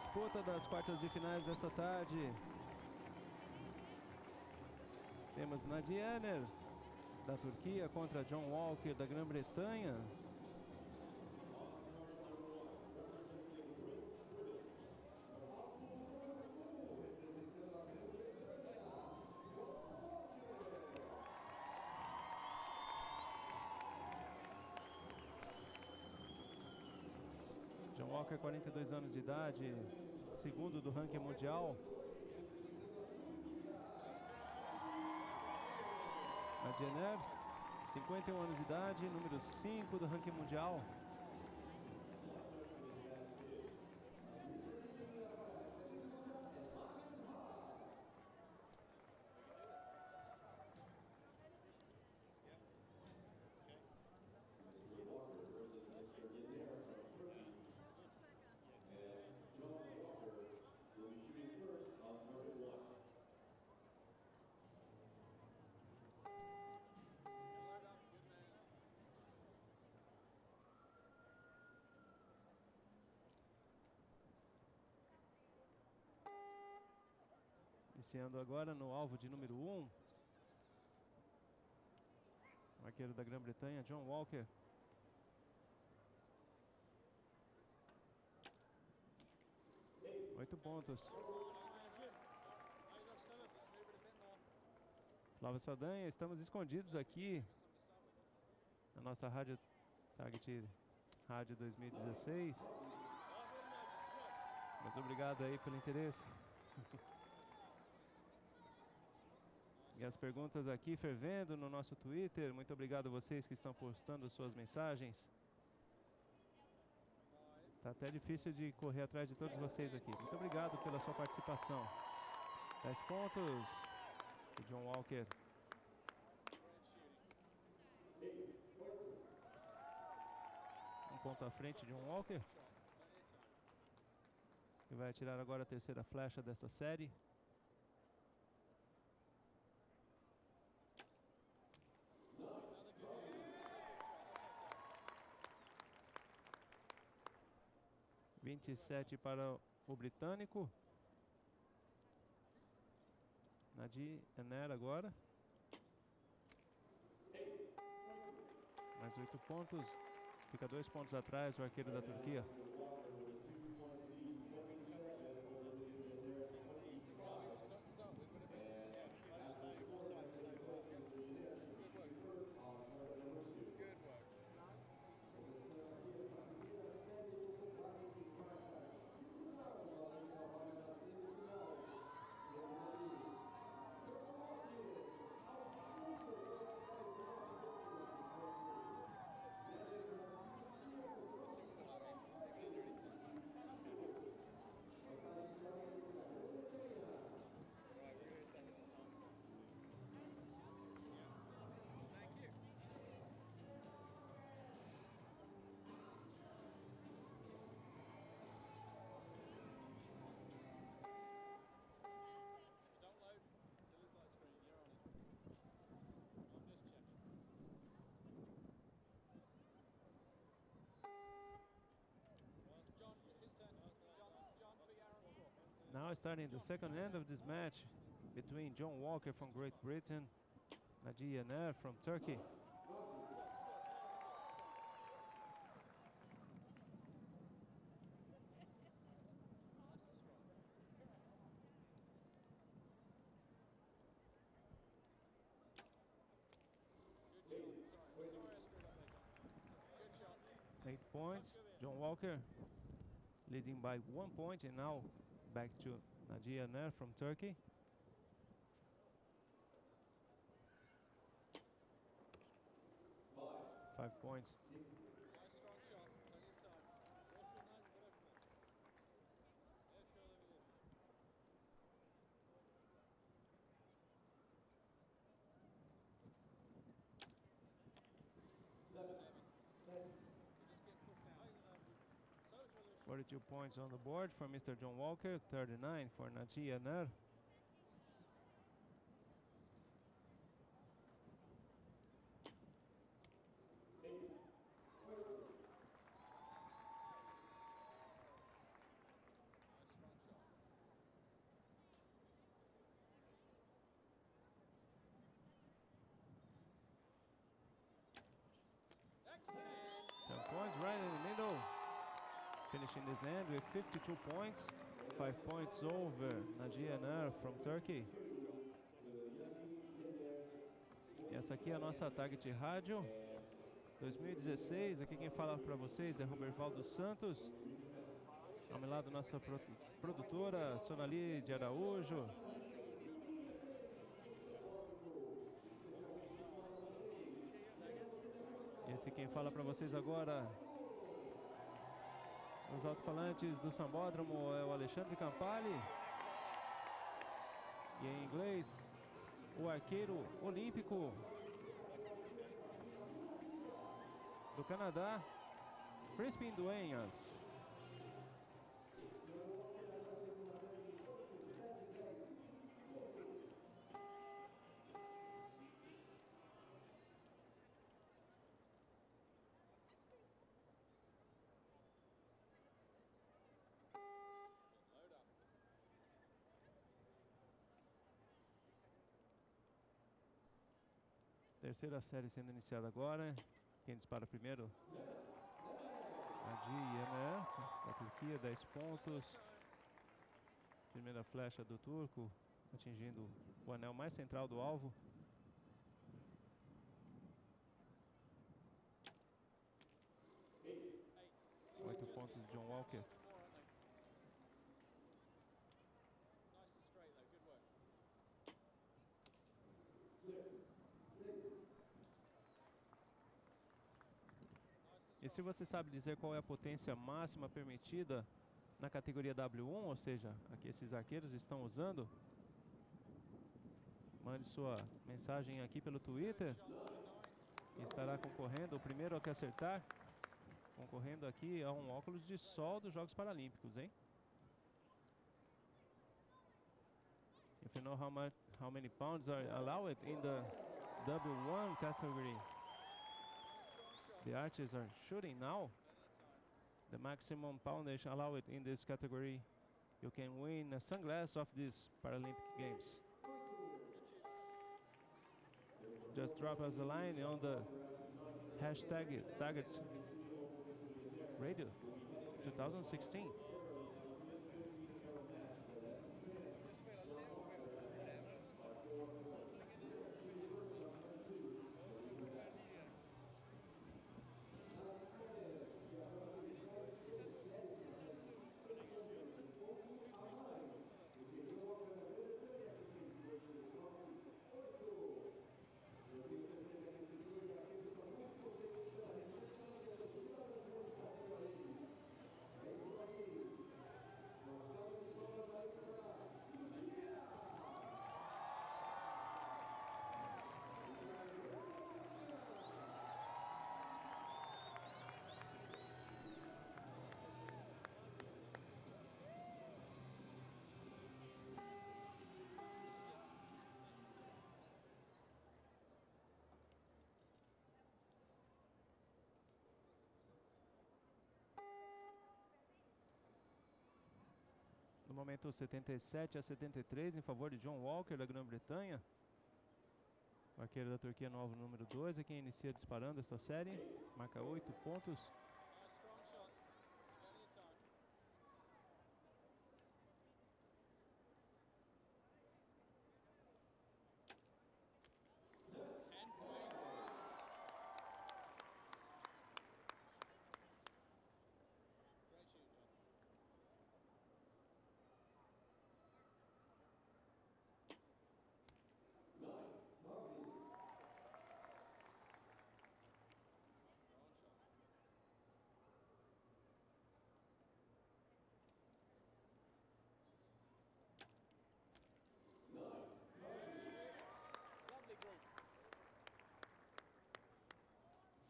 disputa das quartas de finais desta tarde. Temos Nadia Ener, da Turquia, contra John Walker, da Grã-Bretanha. John Walker, 42 anos de idade, segundo do ranking mundial. A Jenner, 51 anos de idade, número 5 do ranking mundial. Iniciando agora no alvo de número 1. Um. Arqueiro da Grã-Bretanha, John Walker. Oito pontos. Flávio Saldanha, estamos escondidos aqui na nossa rádio Target Rádio 2016. Mas obrigado aí pelo interesse. E as perguntas aqui fervendo no nosso Twitter. Muito obrigado a vocês que estão postando suas mensagens. Tá até difícil de correr atrás de todos vocês aqui. Muito obrigado pela sua participação. 10 pontos. O John Walker. Um ponto à frente de John Walker. Que vai atirar agora a terceira flecha desta série. Vinte e sete para o britânico. Nadir Ener agora. Mais oito pontos. Fica dois pontos atrás o arqueiro da Turquia. Now starting the second end of this match between John Walker from Great Britain, Nadia Ner from Turkey. Eight points, John Walker leading by one point and now back to Nadia Ner from Turkey. Five points. 42 points on the board for Mr. John Walker, 39 for Najee Anar. Ten points right in the middle. Finishing this end with 52 points, five points over Nadia Ner from Turkey. E essa aqui é a nossa target rádio 2016. Aqui quem fala para vocês é Robervaldo Santos. Ao meu lado, nossa pro- produtora Sonali de Araújo. Esse quem fala para vocês agora nos alto-falantes do Sambódromo é o Alexandre Campali. E em inglês, o arqueiro olímpico do Canadá, Crispin Dueñas. Terceira série sendo iniciada agora. Quem dispara primeiro? Adi Yener, da Turquia, 10 pontos. Primeira flecha do turco, atingindo o anel mais central do alvo. Oito pontos de John Walker. Se você sabe dizer qual é a potência máxima permitida na categoria W1, ou seja, a que esses arqueiros estão usando, mande sua mensagem aqui pelo Twitter. E estará concorrendo, o primeiro a que acertar, concorrendo aqui a um óculos de sol dos Jogos Paralímpicos, hein? If you know how much, how many pounds are allowed in the W1 category, the archers are shooting now. The maximum poundage allowed in this category, you can win a sunglass of these Paralympic Games. Just drop us a line on the hashtag target radio 2016. Momento 77 a 73 em favor de John Walker da Grã-Bretanha. O arqueiro da Turquia no alvo número 2 é quem inicia disparando esta série. Marca 8 pontos.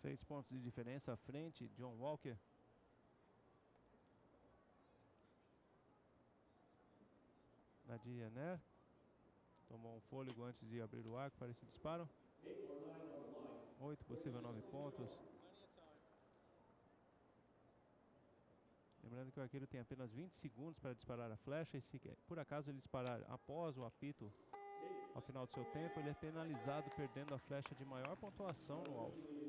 Seis pontos de diferença à frente, John Walker. Nadia Ner. Tomou um fôlego antes de abrir o arco para esse disparo. Oito, possível nove pontos. Lembrando que o arqueiro tem apenas 20 segundos para disparar a flecha e se por acaso ele disparar após o apito ao final do seu tempo, ele é penalizado perdendo a flecha de maior pontuação no alvo.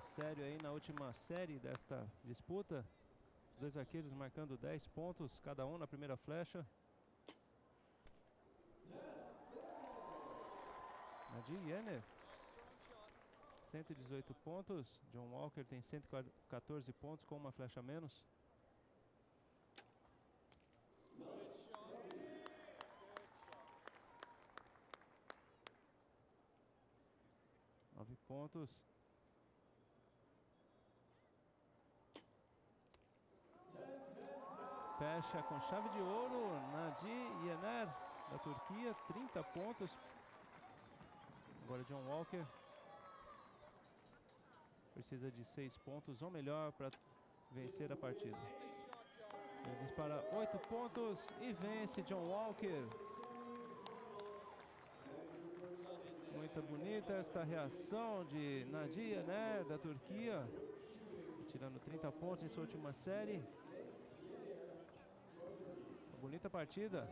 Sério aí na última série desta disputa. Os dois arqueiros marcando 10 pontos cada um na primeira flecha. Nadir Yenner 118 pontos. John Walker tem 114 pontos com uma flecha a menos. Nove pontos. Fecha com chave de ouro Nadir Yener da Turquia, 30 pontos. Agora John Walker precisa de seis pontos ou melhor para vencer a partida. Ele dispara oito pontos e vence John Walker. Muito bonita esta reação de Nadia Ner da Turquia, tirando 30 pontos em sua última série. Bonita partida.